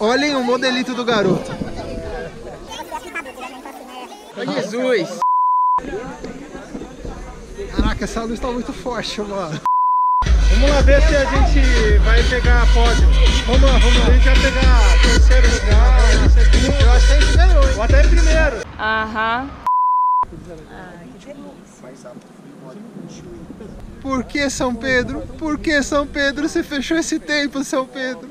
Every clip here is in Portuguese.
Olhem o modelito do garoto. Jesus! Caraca, essa luz tá muito forte, mano. Vamos lá ver se a gente vai pegar pódio. Vamos lá, vamos A lá. gente vai pegar terceiro lugar, segundo, Eu acho que a gente ganhou, hein? ou até primeiro. Aham. Por que São Pedro? Por que São Pedro? Você fechou esse tempo, São Pedro.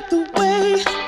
The way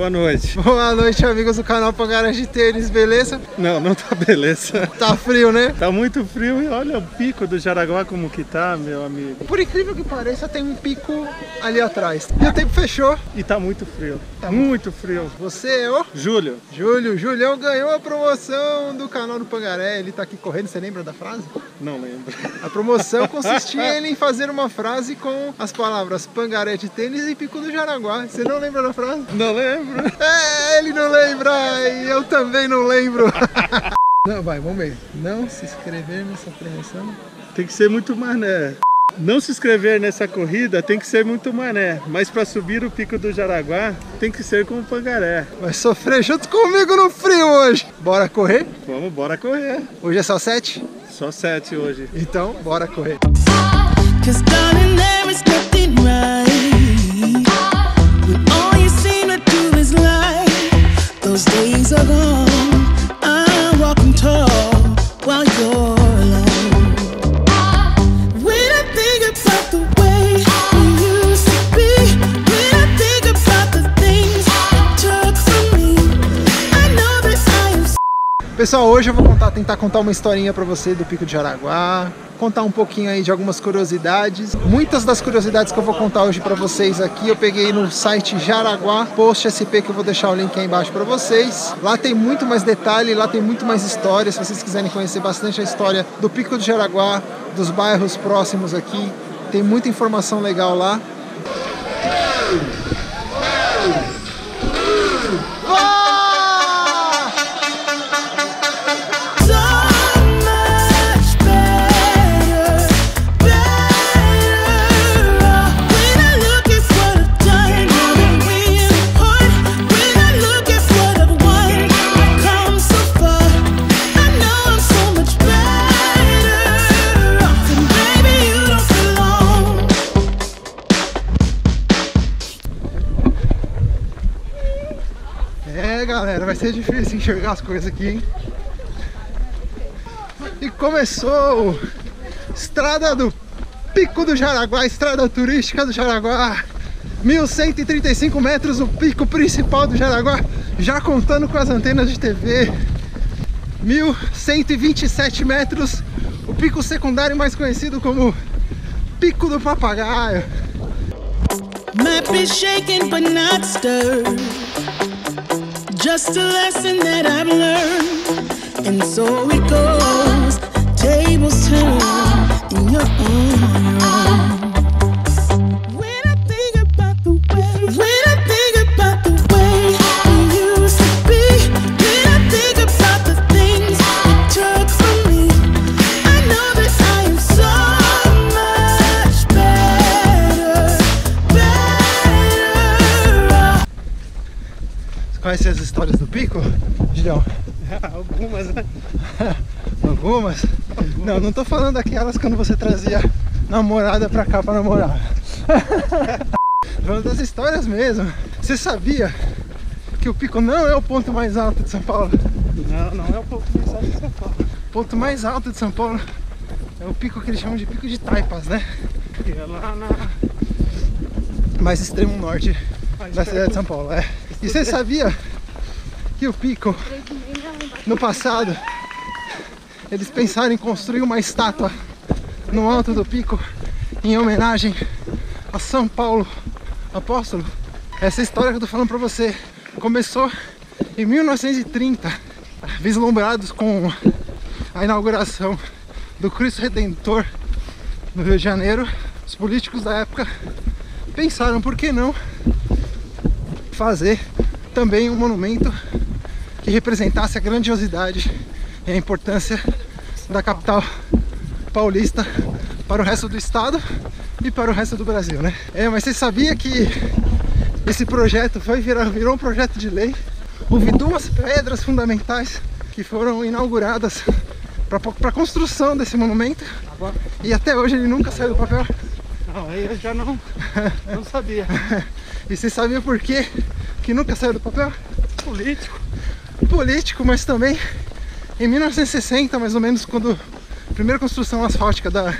Boa noite. Boa noite. Amigos do canal Pangaré de Tênis, beleza? Não, não tá beleza. Tá frio, né? Tá muito frio e olha o pico do Jaraguá como que tá, meu amigo. Por incrível que pareça, tem um pico ali atrás. E o tempo fechou. E tá muito frio. Tá muito frio. Você é o Júlio, Júlio. Julião ganhou a promoção do canal do Pangaré. Ele tá aqui correndo, você lembra da frase? não lembro. A promoção consistia em fazer uma frase com as palavras Pangaré de Tênis e Pico do Jaraguá. Você não lembra da frase? Não lembro. É, ele não lembra e eu também não lembro. Não, vai, vamos ver. Não se inscrever nessa promoção. Tem que ser muito mané. Não se inscrever nessa corrida tem que ser muito mané, mas para subir o pico do Jaraguá tem que ser com o Pangaré. Vai sofrer junto comigo no frio hoje. Bora correr? Vamos, bora correr. Hoje é só sete? Só sete hoje. Então, bora correr. Cause Pessoal, hoje eu vou contar, tentar contar uma historinha pra você do Pico de Jaraguá, contar um pouquinho aí de algumas curiosidades. Muitas das curiosidades que eu vou contar hoje pra vocês aqui eu peguei no site Jaraguá Post SP que eu vou deixar o link aí embaixo pra vocês. Lá tem muito mais detalhe, lá tem muito mais história, se vocês quiserem conhecer bastante a história do Pico de Jaraguá, dos bairros próximos aqui, tem muita informação legal lá. Galera, vai ser difícil enxergar as coisas aqui, hein? E começou Estrada do Pico do Jaraguá, Estrada Turística do Jaraguá. 1135 metros, o pico principal do Jaraguá, já contando com as antenas de TV. 1127 metros, o pico secundário mais conhecido como Pico do Papagaio. Might be but not stirred. Just a lesson that I've learned. And so it goes. Tables turn on your conhece as histórias do pico, Julião? Algumas, né? Algumas? Não, não tô falando daquelas quando você trazia namorada pra cá pra namorar. falando das histórias mesmo. Você sabia que o pico não é o ponto mais alto de São Paulo? Não, não é o pouco mensagem de São Paulo. O ponto mais alto de São Paulo É o pico que eles chamam de pico de Taipas, né? Que é lá na. Mais extremo norte mais da cidade de São Paulo. É. E você sabia que o pico, no passado, eles pensaram em construir uma estátua no alto do pico em homenagem a São Paulo Apóstolo? Essa história que eu tô falando pra você começou em 1930, vislumbrados com a inauguração do Cristo Redentor no Rio de Janeiro. Os políticos da época pensaram por que não fazer também um monumento que representasse a grandiosidade e a importância da capital paulista para o resto do estado e para o resto do Brasil, né? É, mas você sabia que esse projeto foi virar, virou um projeto de lei? Houve duas pedras fundamentais que foram inauguradas para a construção desse monumento e até hoje ele nunca saiu do papel. Não, aí eu já não, não sabia. E você sabia por quê que nunca saiu do papel? Político. político, mas também em 1960, mais ou menos, quando a primeira construção asfáltica da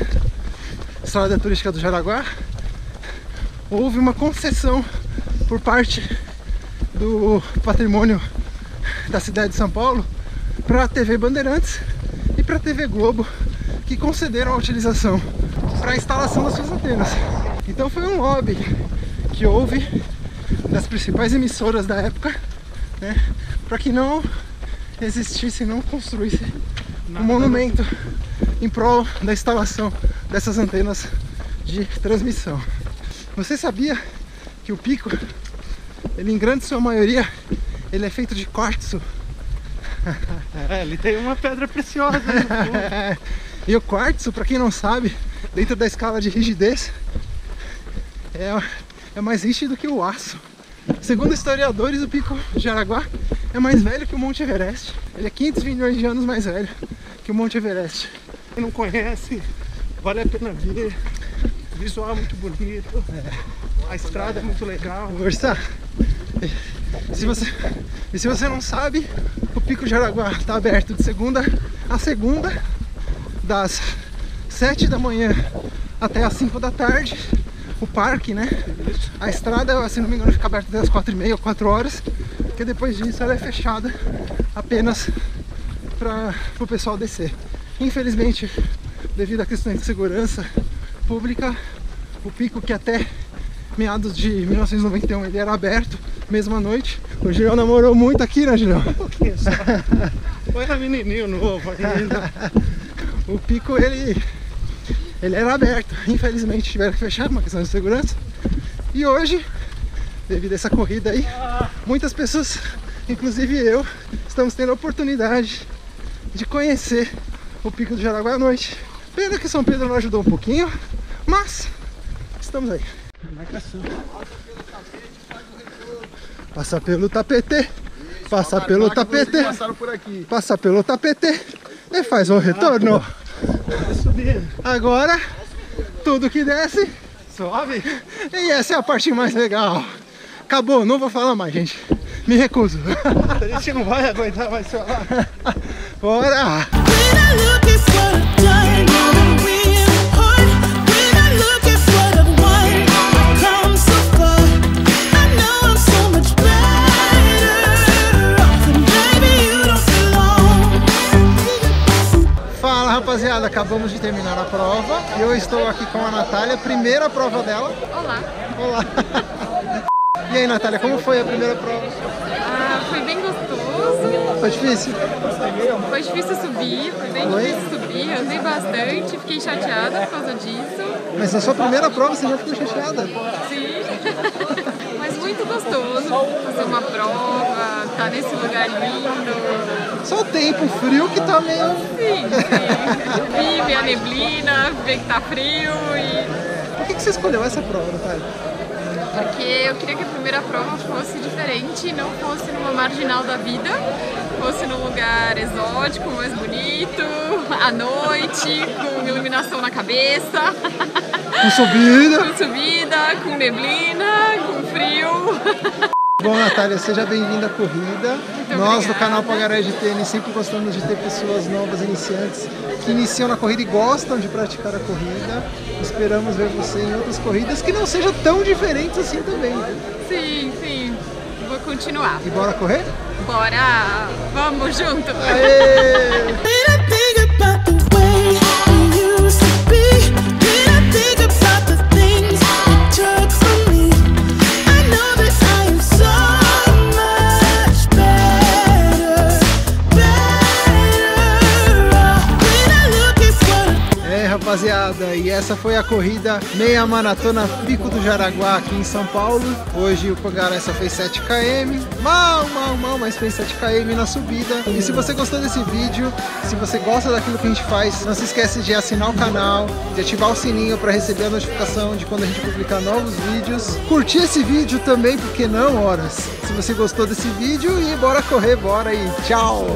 estrada turística do Jaraguá, houve uma concessão por parte do patrimônio da cidade de São Paulo para a TV Bandeirantes e para a TV Globo, que concederam a utilização para a instalação das suas antenas. Então foi um lobby houve das principais emissoras da época né, para que não existisse, não construísse um monumento em prol da instalação dessas antenas de transmissão. Você sabia que o pico, ele em grande sua maioria, ele é feito de quartzo? É, ele tem uma pedra preciosa e o quartzo, para quem não sabe, dentro da escala de rigidez, é, é mais rígido que o aço. Segundo historiadores, o Pico Jaraguá é mais velho que o Monte Everest. Ele é 500 milhões de anos mais velho que o Monte Everest. Quem não conhece, vale a pena ver. O visual é muito bonito. A estrada é muito legal. Força! Se você, e se você não sabe, o Pico Jaraguá está aberto de segunda a segunda, das 7 da manhã até as 5 da tarde. O parque, né? A estrada, se não me engano, fica aberta até as 4 e meia ou 4 horas, porque depois disso ela é fechada apenas para o pessoal descer. Infelizmente, devido a questões de segurança pública, o pico que até meados de 1991 ele era aberto, mesmo à noite. O Julião namorou muito aqui, né, Julião? Um pouquinho só. Eu era menininho novo ainda. O pico ele ele era aberto. Infelizmente tiveram que fechar por uma questão de segurança. E hoje, devido a essa corrida aí, muitas pessoas, inclusive eu, estamos tendo a oportunidade de conhecer o pico do Jaraguá à noite. Pena que São Pedro não ajudou um pouquinho, mas estamos aí. Passa pelo tapete, passa pelo tapete, Passaram por aqui. passa pelo tapete e faz o retorno. Agora, tudo que desce, Sobe. e essa é a parte mais legal. Acabou, não vou falar mais, gente. Me recuso. A gente não vai aguentar mais falar. Bora! Acabamos de terminar a prova e eu estou aqui com a Natália, primeira prova dela. Olá. Olá! E aí, Natália, como foi a primeira prova? Ah, foi bem gostoso. Foi difícil? Foi difícil subir, foi bem Foi? difícil subir. Andei bastante, fiquei chateada por causa disso. Mas na sua primeira prova você já ficou chateada. Sim. Mas muito gostoso fazer uma prova, estar nesse lugar lindo. Só o tempo frio que tá meio. Sim, sim. Vi, ver a neblina, ver que tá frio e. Por que, que você escolheu essa prova, Natália? Porque eu queria que a primeira prova fosse diferente, não fosse numa marginal da vida, fosse num lugar exótico, mais bonito, à noite, com iluminação na cabeça, Com subida. com subida, com neblina, com frio. Bom, Natália, seja bem-vinda à corrida. Muito Nós do obrigada. canal Pagaré de Tênis sempre gostamos de ter pessoas novas, iniciantes, que iniciam na corrida e gostam de praticar a corrida. Esperamos ver você em outras corridas que não sejam tão diferentes assim também. Sim, sim. Vou continuar. E bora correr? Bora! Vamos junto! Aê! essa foi a corrida meia maratona Pico do Jaraguá aqui em São Paulo. Hoje o Pangaré só fez 7 km, mal, mal, mal, mas fez 7 km na subida. E se você gostou desse vídeo, se você gosta daquilo que a gente faz, não se esquece de assinar o canal, de ativar o sininho para receber a notificação de quando a gente publicar novos vídeos. Curtir esse vídeo também, porque não, horas. Se você gostou desse vídeo e bora correr, bora aí. Tchau!